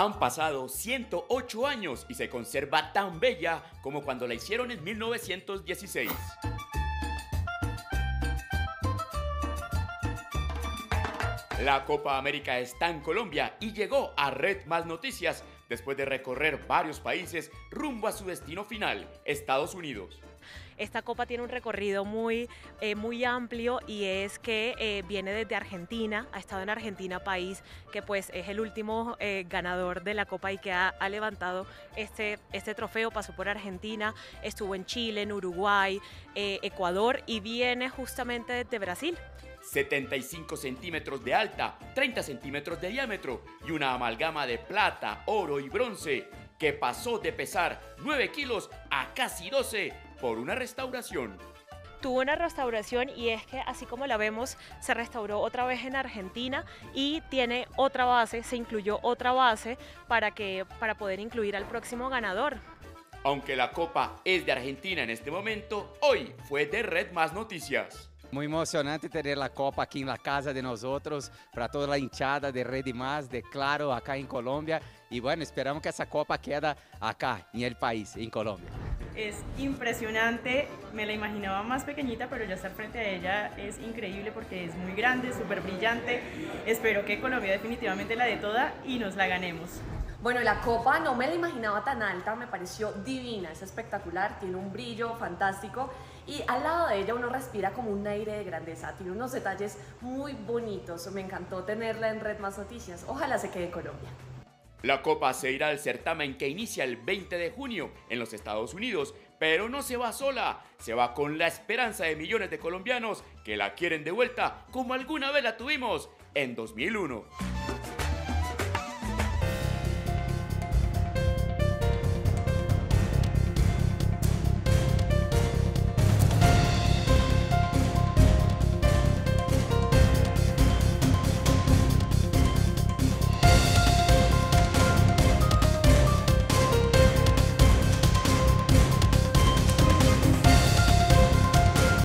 Han pasado 108 años y se conserva tan bella como cuando la hicieron en 1916. La Copa América está en Colombia y llegó a Red Más Noticias después de recorrer varios países rumbo a su destino final, Estados Unidos. Esta copa tiene un recorrido muy, eh, muy amplio y es que eh, viene desde Argentina, ha estado en Argentina, país que pues es el último eh, ganador de la copa y que ha, levantado este, este trofeo, pasó por Argentina, estuvo en Chile, en Uruguay, Ecuador y viene justamente desde Brasil. 75 centímetros de alta, 30 centímetros de diámetro y una amalgama de plata, oro y bronce que pasó de pesar 9 kilos a casi 12 por una restauración. Tuvo una restauración y es que así como la vemos se restauró otra vez en Argentina y tiene otra base, se incluyó otra base para, que, para poder incluir al próximo ganador. Aunque la copa es de Argentina en este momento, hoy fue de Red Más Noticias. Muy emocionante tener la Copa aquí en la casa de nosotros, para toda la hinchada de Red Más, de Claro, acá en Colombia. Y bueno, esperamos que esa Copa quede acá, en el país, en Colombia. Es impresionante, me la imaginaba más pequeñita, pero ya estar frente a ella es increíble porque es muy grande, súper brillante. Espero que Colombia definitivamente la dé toda y nos la ganemos. Bueno, la copa no me la imaginaba tan alta, me pareció divina, es espectacular, tiene un brillo fantástico y al lado de ella uno respira como un aire de grandeza, tiene unos detalles muy bonitos, me encantó tenerla en Red Más Noticias, ojalá se quede en Colombia. La copa se irá al certamen que inicia el 20 de junio en los Estados Unidos, pero no se va sola, se va con la esperanza de millones de colombianos que la quieren de vuelta como alguna vez la tuvimos en 2001.